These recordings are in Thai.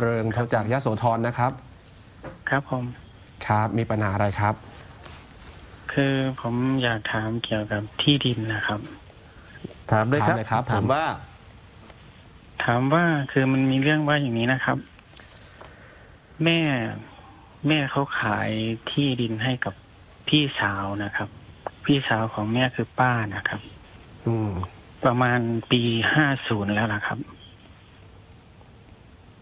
เริงโทรจากยะโสธรนะครับ ครับผม ครับ มีปัญหาอะไรครับ คือผมอยากถามเกี่ยวกับที่ดินนะครับ ถามเลยครับถามเลยครับถามผมว่า ถามว่าคือมันมีเรื่องว่าอย่างนี้นะครับ แม่แม่เขาขายที่ดินให้กับพี่สาวนะครับ พี่สาวของแม่คือป้านะครับ อืม ประมาณปีห้าศูนย์แล้วล่ะครับ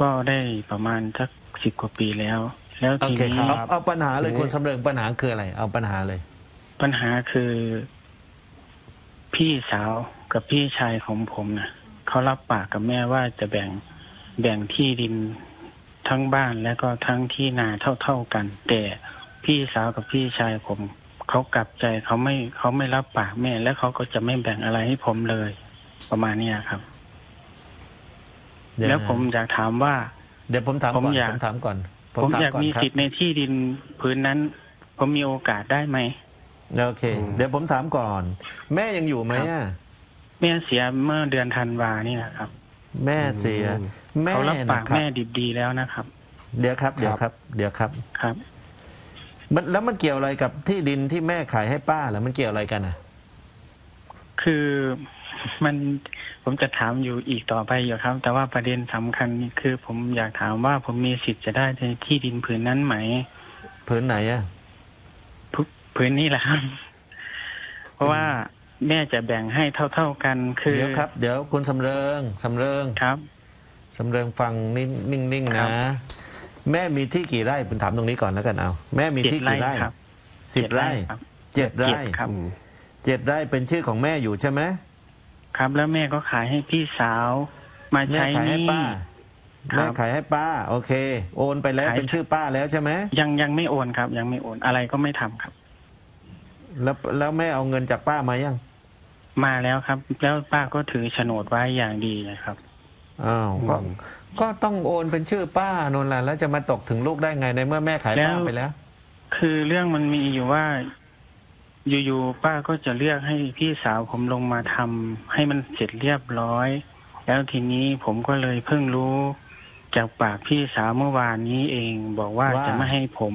ก็ได้ประมาณสักสิบกว่าปีแล้ว แล้วโอทีเคนี้เอาเอาปัญหาเลยคุณสำเริงปัญหาคืออะไร เอาปัญหาเลย ปัญหาคือ พี่สาวกับพี่ชายของผมนะเขารับปากกับแม่ว่าจะแบ่งแบ่งที่ดินทั้งบ้านและก็ทั้งที่นาเท่าๆกัน แต่พี่สาวกับพี่ชายผมเขากลับใจเขาไม่เขาไม่รับปากแม่ และเขาก็จะไม่แบ่งอะไรให้ผมเลย ประมาณเนี้ยครับ เดี๋ยวแล้วนะผมอยากถามว่า เดี๋ยวผมถามผมก่อนอยาก ผมถามก่อนผมถามอยากก่อนมีครับ สิทธิ์ในที่ดินพื้นนั้น ผมมีโอกาสได้ไหม โอเค เดี๋ยวผมถามก่อน แม่ยังอยู่ไหมอะแม่เสียเมื่อเดือนธันวานี่นะครับแม่เสีย อืม แม่เขารับปานะกครับแม่ดิบดีแล้วนะครับ เดี๋ยวครับ เดี๋ยวครับ เดี๋ยวครับ ครับ มันแล้วมันเกี่ยวอะไรกับที่ดินที่แม่ขายให้ป้าเหรอมันเกี่ยวอะไรกันอะ คือมันผมจะถามอยู่อีกต่อไปอยู่ครับ แต่ว่าประเด็นสำคัญคือผมอยากถามว่าผมมีสิทธิ์จะได้ในที่ดินผืนนั้นไหมพื้นไหนอะพุผืนนี้แหละครับ เพราะว่าแม่จะแบ่งให้เท่า ๆกัน คือเดี๋ยวครับ เดี๋ยวคุณสำเริงสำเริงครับสำเริงฟังนิ่งนิ่งๆครันะบแม่มีที่กี่ไร่ผมถามตรงนี้ก่อนแล้วกันเอา แม่มีเจ็ดที่กี่ไร่ครับสิบไร่ครับเจ็ดเจ็ไร่ดครับอืม เจ็ดไร่เป็นชื่อของแม่อยู่ใช่ไหมครับ แล้วแม่ก็ขายให้พี่สาว มาแม่ใช้ขายให้หนี่ป้าครับแม่ขายให้ป้า โอเค โอนไปแล้วขาย เป็นชื่อป้าแล้วใช่ไหมยังยังไม่โอนครับ ยังไม่โอนอะไรก็ไม่ทำครับ แล้วแล้วแม่เอาเงินจากป้ามายังมาแล้วครับ แล้วป้าก็ถือโฉนดไว้อย่างดีนะครับ อ้าวก็ก็ต้องโอนเป็นชื่อป้านนแหละแล้วจะมาตกถึงลูกได้ไงในเมื่อแม่ขายป้าแล้ว ไปแล้ว คือเรื่องมันมีอยู่ว่า อยู่ๆป้าก็จะเลือกให้พี่สาวผมลงมาทำให้มันเสร็จเรียบร้อย แล้วทีนี้ผมก็เลยเพิ่งรู้จากปากพี่สาวเมื่อวานนี้เอง บอกว่าว่า จะไม่ให้ผม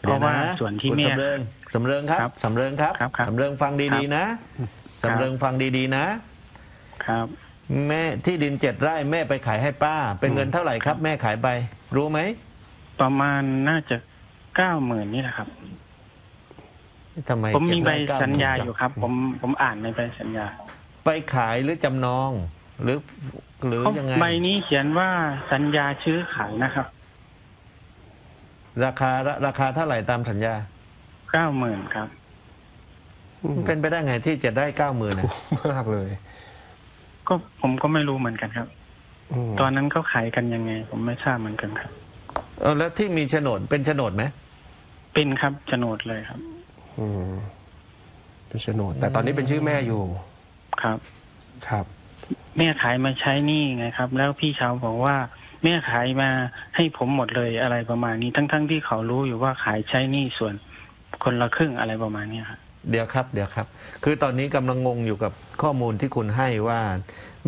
เพเดี๋ยวราะว่านะส่วนที่คุณแม่ สำเริงสำเริงครับครับสำเริงครับครับครับสำเริงฟังดีๆนะสำเริงฟังดีๆนะ ครับ แม่ที่ดินเจ็ดไร่แม่ไปขายให้ป้า เป็นเงินเท่าไหร่ครับ แม่ขายไป รู้ไหมประมาณน่าจะเก้าหมื่นนี่แหละครับ ทำไมผมมีเจ็ดใบไร่เก้สัญญาหมื่นอยู่ครับ ผมผมอ่านในใบสัญญาไปขายหรือจำนอง หรือ หรือยังไงใบนี้เขียนว่าสัญญาซื้อขายนะครับ ราคาราคาเท่าไหร่ตามสัญญาเก้าหมื่นครับมันเป็นไปได้ไงที่จะได้เก้าหมื่นมากเลย ก็ผมก็ไม่รู้เหมือนกันครับมตอนนั้นเขาขายกันยังไง ผมไม่ทราบเหมือนกันครับ เออแล้วที่มีโฉนดเป็นโฉนดไหมเป็นครับโฉนดเลยครับ อืมเป็นโฉนดแต่ตอนนี้เป็นชื่อแม่อยู่ครับ ครับ แม่ขายมาใช้หนี้ไงครับ แล้วพี่ชาวบอกว่า แม่ขายมาให้ผมหมดเลยอะไรประมาณนี้ทั้งๆทที่เขารู้อยู่ว่าขายใช้หนี้ส่วนคนละครึ่งอะไรประมาณเนี้ยครับเดี๋ยวครับ เดี๋ยวครับ คือตอนนี้กำลังงงอยู่กับข้อมูลที่คุณให้ว่า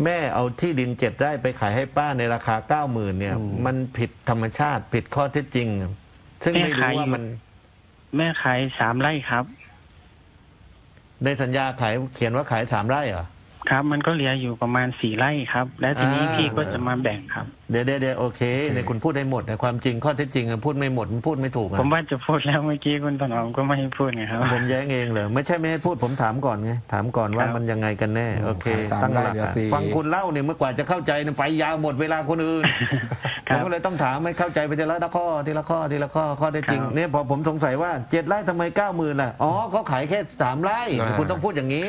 แม่เอาที่ดินเจ็ดไร่ไปขายให้ป้าในราคาเก้าหมื่นเนี่ยอืมมันผิดธรรมชาติผิดข้อเท็จจริง ซึ่งไม่รู้ว่ามัน แม่ขายสามไร่ครับ ในสัญญาขายเขียนว่าขายสามไร่เหรอ ครับ มันก็เหลืออยู่ประมาณสี่ไร่ครับ และทีนี้อ่า พี่ก็จะมาแบ่งครับ เดี๋ยวเดี๋ยวเดี๋ยวโอเคในคุณพูดให้หมดแต่ความจริงข้อเท็จจริงอะพูดไม่หมดมันพูดไม่ถูกอะผมว่าจะพูดแล้วเมื่อกี้คุณถนอมก็ไม่ให้พูดไงครับ ผมแย้งเองเหรอไม่ใช่ไม่ให้พูดผมถามก่อนไงถามก่อนว่าครับ มันยังไงกันแน่โอเค สามตั้งหลักไร่เหลืออะสี่ ฟังคุณเล่าเนี่ยเมื่อกว่าจะเข้าใจเนี่ยไปยาวหมดเวลาคนอื่น คผรัมบ ก็เลยต้องถามให้เข้าใจไปทีละข้อทีละข้อทีละข้อข้อได้จริงครับ เนี่ยพอผมสงสัยว่าเจ็ดไร่ทำไมเก้าหมื่นล่ะอ๋อเขาขายแค่สามไร่อ่า คุณต้องพูดอย่างนี้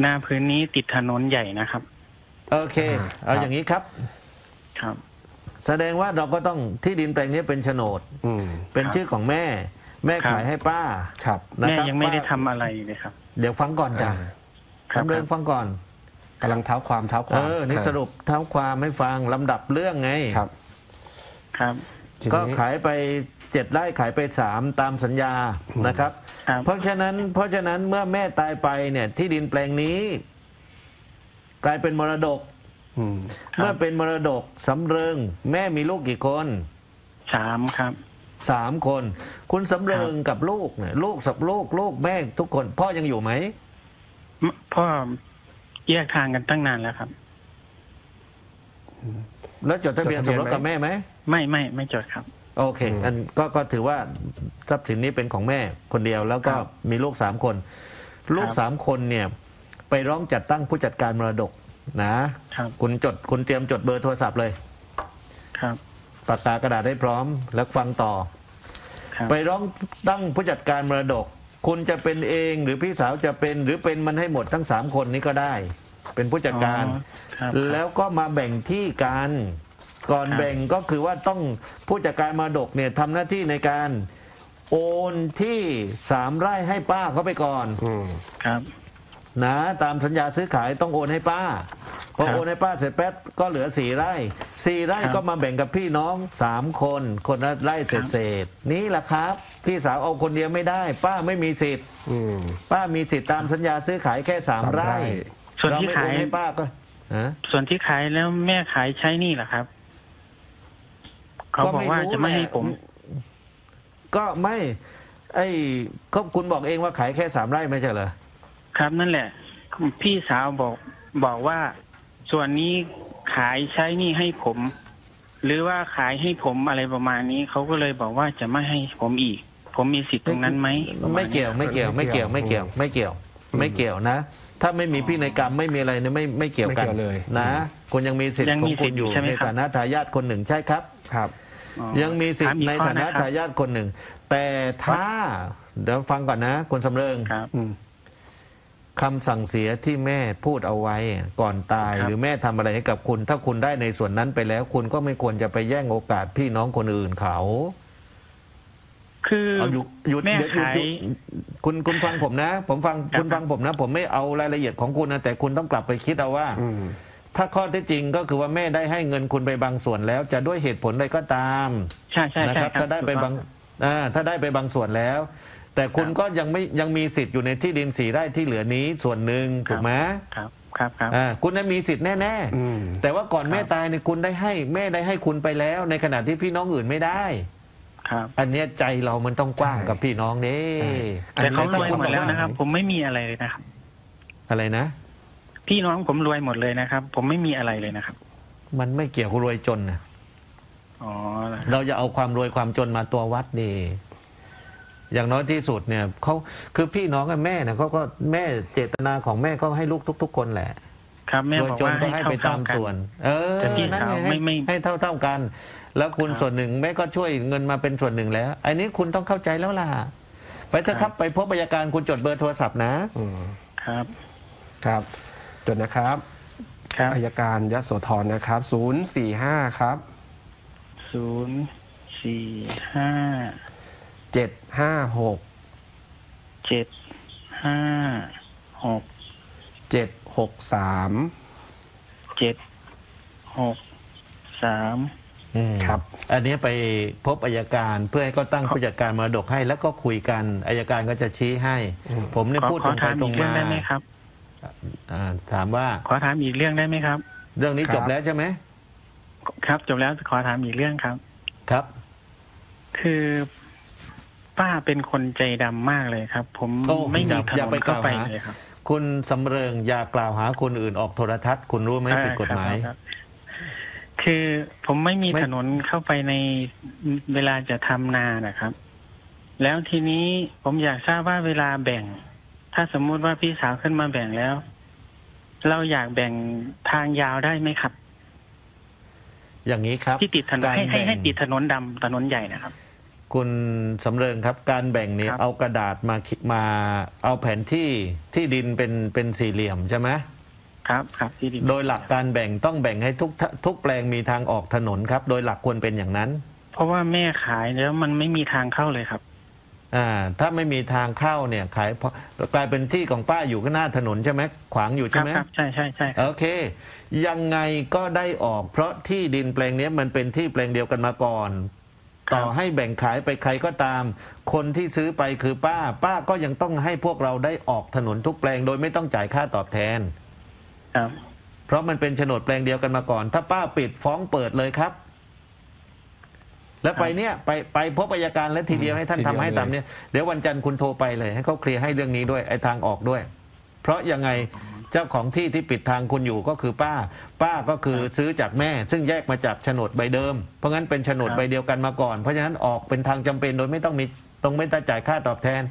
หน้าพื้นนี้ติดถนนใหญ่นะครับ โอเค เอาครับอย่างนี้ครับ ครับ แสดงว่าเราก็ต้องที่ดินแปลงนี้เป็นโฉนด อืม เป็นครับชื่อของแม่ แม่ครับ ขายให้ป้าครับ นะแม่ครับยังไม่ได้ป้าทำอะไรเลยครับ เดี๋ยวฟังก่อนจ้ะอ่าครับสำเริงฟังก่อน กำลังเท้าความเท้าควาเอมอนี่สรุปเท้าความให้ฟังลำดับเรื่องไง ครับ ครับ ทีก็นี้ ขายไป เจ็ดไร่ขายไปสามตามสัญญานะครับครับ เพราะฉะนั้นเพราะฉะนั้นเมื่อแม่ตายไปเนี่ยที่ดินแปลงนี้ กลายเป็นมรดกอืมครับเมื่อเป็นมรดกสำเริง แม่มีลูกกี่คนสามครับสามคน คุณสำเริงกับลูกเนี่ยลูกสับลูกลูกแม่ทุกคน พ่อยังอยู่ไหมพ่อแยกทางกันตั้งนานแล้วครับ แล้วจดทะเบียนสมรสกับแม่ไหมไม่ไม่ไม่จดครับ โอเคอันก็ก็ถือว่าทรัพย์สินนี้เป็นของแม่คนเดียวแล้วก็ครับมีลูกสามคน ลูกครับ สามคนเนี่ยไปร้องจัดตั้งผู้จัดการมรดกนะครับคุณจดคุณเตรียมจดเบอร์โทรศัพท์เลย ครับปากกากระดาษให้พร้อมแล้วฟังต่อ ครับไปร้องตั้งผู้จัดการมรดก คุณจะเป็นเองหรือพี่สาวจะเป็นหรือเป็นมันให้หมดทั้งสามคนนี้ก็ได้ เป็นผู้จัดการ อ๋อครับแล้วก็มาแบ่งที่กัน ก่อนครับแบ่งก็คือว่าต้องผู้จัดการมรดกเนี่ยทำหน้าที่ในการโอนที่สามไร่ให้ป้าเขาไปก่อนอืมครับนะตามสัญญาซื้อขายต้องโอนให้ป้าพอครับโอนให้ป้าเสร็จแป๊บก็เหลือสี่ไร่สี่ไร่ครับก็มาแบ่งกับพี่น้องสามคน คนละไร่เศษเศษๆนี่แหละครับ พี่สาวเอาคนเดียวไม่ได้ ป้าไม่มีสิทธิ์อืมป้ามีสิทธิ์ตามสัญญาซื้อขายแค่สามสามไร่ไร่ส่วนเราที่ไม่ขาโอยนให้ป้าก็ฮะส่วนที่ขายแล้วแม่ขายใช้หนี่เหรอครับ เขาบอกว่าจะไม่ให้ผม ก็ไม่ ไอ้ก็คุณบอกเองว่าขายแค่สามไร่ไม่ใช่เหรอครับนั่นแหละ พี่สาวบอกบอกว่าส่วนนี้ขายใช้หนี่ให้ผม หรือว่าขายให้ผมอะไรประมาณนี้เขาก็เลยบอกว่าจะไม่ให้ผมอีก ผมมีสิทธิ์ตรงนั้นไหมประาณไม่นี้เกี่ยวไม่เกี่ยวไม่เกี่ยวไม่เกี่ยวไม่เกี่ยว ไม่เกี่ยวนะ ถ้าไม่มีพินัยกรรมไม่มีอะไรเนี่ยไม่ไม่เกี่ยวกันไม่เกี่ยวเลย นะคุณยังมีสิทธิ์ยังขอมีงคุณอยู่สิทธิ์ใช่ไหมในครับ ฐานะทายาทคนหนึ่งใช่ครับ ครับ อ๋อยังมีสิทธิ์ถามอีกในข้อฐานะนะครับทายาทคนหนึ่ง แต่ถ้าเดี๋ยวฟังก่อนนะคุณสำเริงครับ อืม คำสั่งเสียที่แม่พูดเอาไว้ก่อนตาย ครับ หรือแม่ทำอะไรให้กับคุณ ถ้าคุณได้ในส่วนนั้นไปแล้ว คุณก็ไม่ควรจะไปแย่งโอกาสพี่น้องคนอื่นเขาคือเอาหยุดหยุดแม่เดี๋ยวหยุดขายหยุด คุณคุณฟังผมนะ ผมฟังครับคุณฟังผมนะ ผมไม่เอารายละเอียดของคุณนะแต่คุณต้องกลับไปคิดเอาว่าอืมถ้าข้อเท็จจริงก็คือว่าแม่ได้ให้เงินคุณไปบางส่วนแล้ว จะด้วยเหตุผลใดก็ตามใช่ใช่นะใช่ครับครับ ถ้าได้ไปบางอ่าถ้าได้ไปบางส่วนแล้ว แต่คุณก็ยังไม่ยังมีสิทธิ์อยู่ในที่ดินสี่ไร่ที่เหลือนี้ส่วนหนึ่งถูกไหมครับครับครับอ่าคุณนั้นมีสิทธิ์แน่อืมๆแต่ว่าก่อนแม่ตายเนี่ยคุณได้ให้ แม่ได้ให้คุณไปแล้ว ในขณะที่พี่น้องอื่นไม่ได้ ครับ อันเนี้ยใจเรามันต้องกว้างใช่กับพี่น้องเด้ใช่แต่เขารวยถ้หมดแล้วนะครับผมผมไม่มีอะไรเลยนะครับ อะไรนะ พี่น้องผมรวยหมดเลยนะครับ ผมไม่มีอะไรเลยนะครับมันไม่เกี่ยวกับรวยจนนะอ๋อเหรอเราจะเอาความรวยความจนมาตัววัดดี อย่างน้อยที่สุดเนี่ยเขาคือพี่น้องกับแม่เนี่ยเขาก็แม่เจตนาของแม่ก็ให้ลูกทุก ๆ คนแหละ ครับแม่รวยบอกจนว่าก็ให้ให้ไปเท่าตามๆกัน ส่วน เออแต่พี่นั่นไงสาวให้ไม่ไม่ ให้เท่าเท่าๆกัน แล้วคุณครับส่วนหนึ่งแม่ก็ช่วยเงินมาเป็นส่วนหนึ่งแล้ว อันนี้คุณต้องเข้าใจแล้วล่ะ ไปเถอะครับไปพบอัยการคุณจดเบอร์โทรศัพท์นะ อืมครับ ครับจดนะครับครับอายการยโสธรนะครับศูนย์สี่ห้าครับศูนย์สี่ห้าเจ็ดห้าหกเจ็ดห้าหก เจ็ดหกสามเจ็ดหกสาม อืมครับ อันนี้ไปพบอายการเพื่อให้เขาตั้งผู้จัดการมรดกให้ แล้วก็คุยกันอายการก็จะชี้ให้อืมผมเนี่ยขอพูดขตอรงไปถามตรอีงกเรื่องมาได้ไหมครับ อ่าถามว่าขอถามอีกเรื่องได้ไหมครับ เรื่องนี้ครับจบแล้วใช่ไหมครับจบแล้วขอถามอีกเรื่องครับ ครับ คือป้าเป็นคนใจดำมากเลยครับ ผมโอ้ไม่อมีย่าถอย่านนไปกเข้าล่าวไปหา เลยครับ คุณสำเริงอย่ากล่าวหาคนอื่นออกโทรทัศน์ คุณรู้ไหมผิดกฎหมาย ครับคือผมไม่มีไม่ ถนนเข้าไปในเวลาจะทำนานะครับ แล้วทีนี้ผมอยากทราบว่าเวลาแบ่ง ถ้าสมมุติว่าพี่สาวขึ้นมาแบ่งแล้ว เราอยากแบ่งทางยาวได้ไหมครับ อย่างนี้ครับที่ติดถนนการให้ให้แบ่งให้ติดถนนดำถนนใหญ่นะครับ คุณสำเริงครับการแบ่งเนี่ยครับ เอากระดาษมาคิมาเอาแผนที่ที่ดินเป็นเป็นสี่เหลี่ยมใช่ไหมครับครับที่ดินโดยหลักการแบ่งต้องแบ่งให้ทุกททุกแปลงมีทางออกถนนครับ โดยหลักควรเป็นอย่างนั้นเพราะว่าแม่ขายแล้วมันไม่มีทางเข้าเลยครับ อ่าถ้าไม่มีทางเข้าเนี่ยขายเพราะกลายเป็นที่ของป้าอยู่ข้างหน้าถนนใช่ไหมขวางอยู่คใช่รับไหม ครับใช่ใช่ใช่ครับ โอเค ยังไงก็ได้ออกเพราะที่ดินแปลงเนี้ยมันเป็นที่แปลงเดียวกันมาก่อน ต่อให้แบ่งขายไปใครก็ตาม คนที่ซื้อไปคือป้า ป้าก็ยังต้องให้พวกเราได้ออกถนนทุกแปลงโดยไม่ต้องจ่ายค่าตอบแทน ครับ เพราะมันเป็นโฉนดแปลงเดียวกันมาก่อน ถ้าป้าปิดฟ้องเปิดเลยครับ แล้วไปเนี่ยไปไปพบอัยการและทีเดียวให้ท่านทีเดีทำยวให้เลยตามเนี่ยเดี๋ยววันจันทร์คุณโทรไปเลย ให้เขาเคลียร์ให้เรื่องนี้ด้วยไอ้ทางออกด้วย เพราะยังไง เจ้าของที่ที่ปิดทางคุณอยู่ก็คือป้า ป้าก็คือซื้อจากแม่ ซึ่งแยกมาจากโฉนดใบเดิม เพราะงั้นเป็นโฉนดครับใบเดียวกันมาก่อน เพราะฉะนั้นออกเป็นทางจำเป็นโดยไม่ต้องมีต้องไม่ต้องจ่ายค่าตอบแทน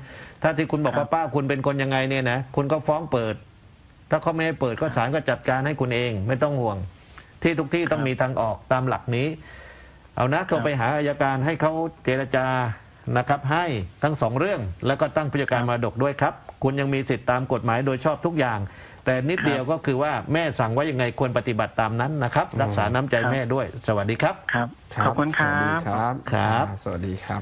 ถ้าที่คุณบอกว่าป้าคุณเป็นคนยังไงเนี่ยนะคุณก็ฟ้องเปิด ถ้าเขาไม่ให้เปิดก็ศาลก็จัดการให้คุณเองไม่ต้องห่วง ที่ทุกที่ต้องมีทางออกตามหลักนี้ เอานะโทรไปหาอายการให้เขาเจรจานะครับให้ทั้งสองเรื่องแล้วก็ตั้งผู้จัดการมรดกด้วยครับ คุณยังมีสิทธิ์ตามกฎหมายโดยชอบทุกอย่าง แต่นิดเดียวก็คือว่าแม่สั่งว่ายังไงควรปฏิบัติตามนั้นนะครับ รักษาน้ำใจแม่ด้วย สวัสดีครับ ครับ ขอบคุณครัสวัสดีบ ครับ ครับ สวัสดีครับ